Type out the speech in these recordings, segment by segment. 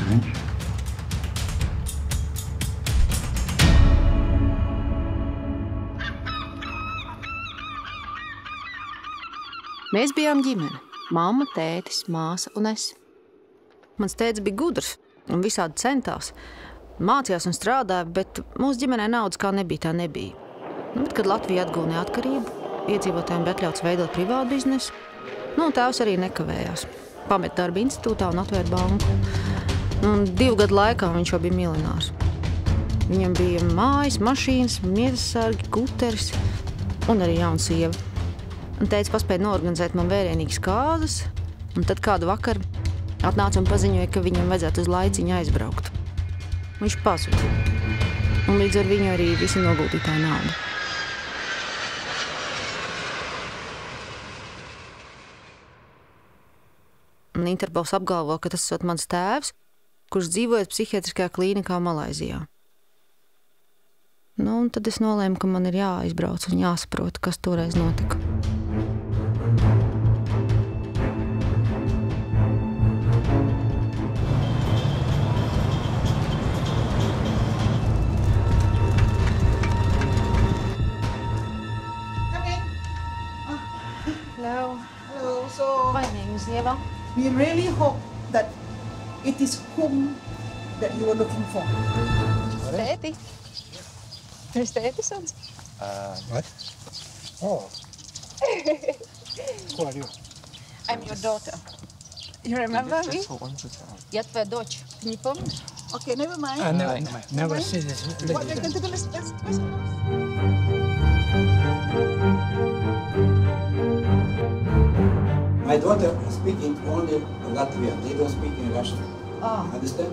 strange. Mēs bijām ģimene. Māma, tētis, māsa un es. Mans tēvs bija gudrs un visādi centās. Mācījās un strādāja, bet mūsu ģimenē naudas kā nebija, tā nebija. Nu, bet, kad Latvija atguva neatkarību, iedzīvotājiem bija atļauts veidot privātu biznesu. Nu, tēvs arī nekavējās. Pamet darbu institūtā un atvēra banku. Nu, un divu gadu laikā viņš jau bija miljonārs. Viņam bija mājas, mašīnas, miesas sargi, kuteris un arī jauna sieva. Un teica, paspēja norganizēt man vērienīgas kāzas, un tad kādu vakaru atnāca un paziņoja, ka viņam vajadzētu uz laiciņu aizbraukt. Viņš pazuda. Un līdz ar viņu arī visa noguldītā nauda. Un Interpols apgalvo, ka tas ir mans tēvs, kurš dzīvoja psihiatriskajā klīnikā Malaizijā. Nu, un tad es nolēmu, ka man ir jāizbrauc un jāsaprot, kas toreiz notika. Hello. Hello. So My name is Eva. we really hope that it is whom that you were looking for. Tēti. Es tēti sauc. Uh, what? Oh. Who are you? I'm your daughter. You remember me? once it's out. Я твоя дочь. Ты не помнишь? Okay, never mind. Uh, never, never see this what My daughter is speaking only Latvian. They don't speak in Russian. Ah, Understand?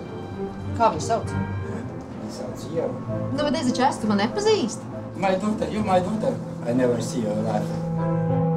kā viņu sauc? Yeah. It sounds here. Nu, bet es taču esmu, tu man nepazīsti. My daughter, you my daughter. I never see your life.